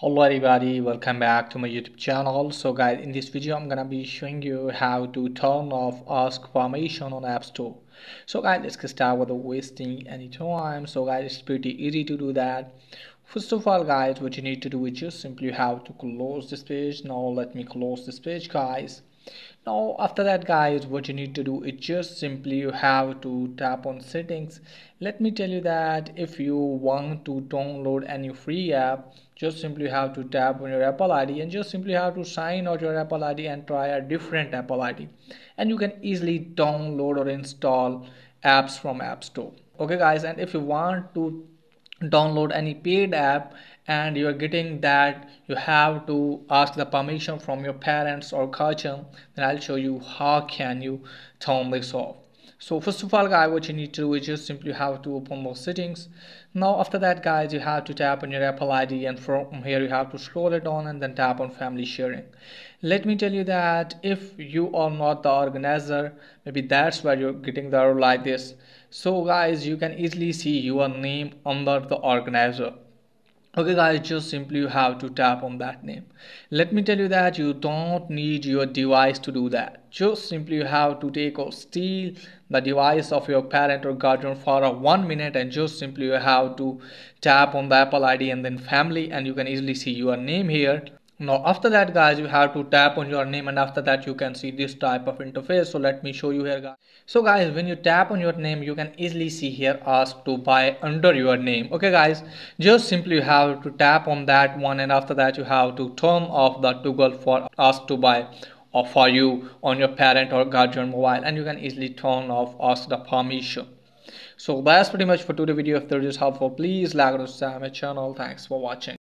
hello everybody. Welcome back to my youtube channel. So guys in this video i'm gonna be showing you how to turn off ask permission on app store. So guys let's get started without wasting any time. So guys it's pretty easy to do that. First of all guys what you need to do is just simply have to close this page. Now let me close this page guys now after that guys what you need to do is just simply you have to tap on settings. Let me tell you that if you want to download any free app just simply have to tap on your apple id and just simply have to sign out your apple id and try a different apple id and you can easily download or install apps from app store. Okay guys and if you want to download any paid app and you are getting that you have to ask the permission from your parents or guardian then i'll show you how can you turn this off so first of all guys what you need to do is just simply have to open those settings. Now after that guys you have to tap on your apple id and from here you have to scroll it on and then tap on family sharing. Let me tell you that if you are not the organizer maybe that's why you're getting the error like this. So guys you can easily see your name under the organizer okay guys just simply you have to tap on that name. Let me tell you that you don't need your device to do that. Just simply you have to take or steal the device of your parent or guardian for a one minute and just simply you have to tap on the apple id and then family and you can easily see your name here now after that guys you have to tap on your name and after that you can see this type of interface. So let me show you here guys. So guys when you tap on your name you can easily see here ask to buy under your name. Okay guys just simply you have to tap on that one and after that you have to turn off the toggle for ask to buy or for you on your parent or guardian mobile and you can easily turn off ask the permission. So that's pretty much for today's video. If this is helpful please like and subscribe my channel. Thanks for watching